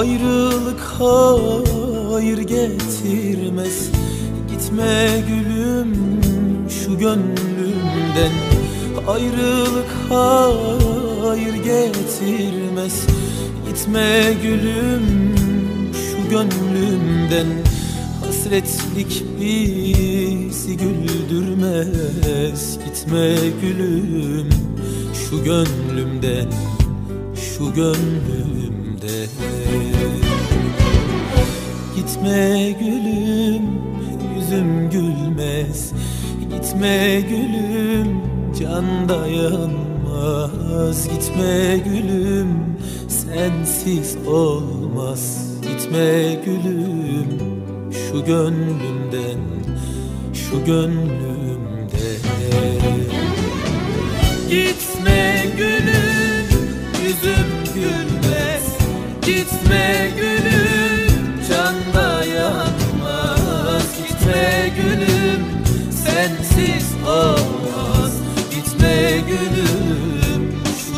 Ayrılık hayır getirmez. Gitme gülüm şu gönlümden. Ayrılık hayır getirmez. Gitme gülüm şu gönlümden. Hasretlik bizi güldürmez. Gitme gülüm şu gönlümden Şu gönlümden Gitme gülüm yüzüm gülmez. Gitme gülüm can dayanmaz. Gitme gülüm sensiz olmaz. Gitme gülüm şu gönlümden Şu gönlümden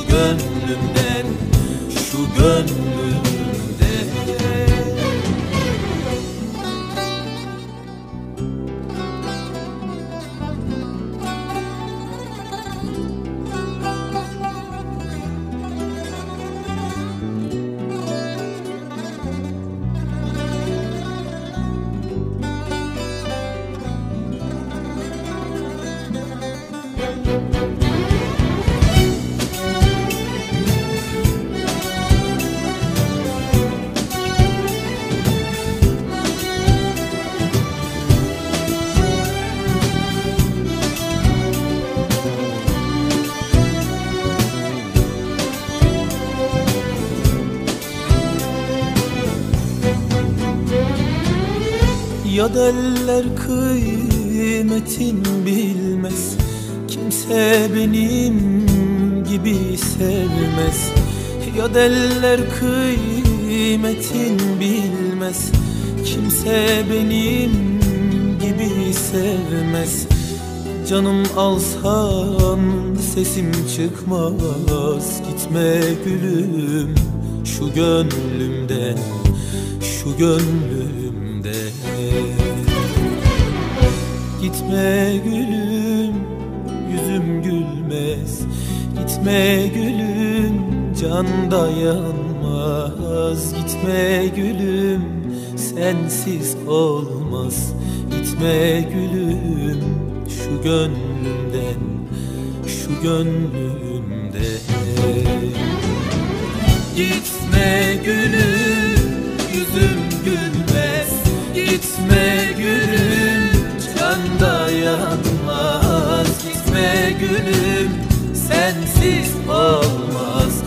gönlümden Şu gönlümden Ya derler kıymetin bilmez Kimse benim gibi sevmez. Ya derler kıymetin bilmez Kimse benim gibi sevmez. Canım alsan sesim çıkmaz Gitme gülüm şu gönlümden Şu gönlümden Gitme gülüm yüzüm gülmez. Gitme gülüm can dayanmaz Gitme gülüm sensiz olmaz. Gitme gülüm şu gönlümden Şu gönlümden. Gitme gülüm sensiz olmaz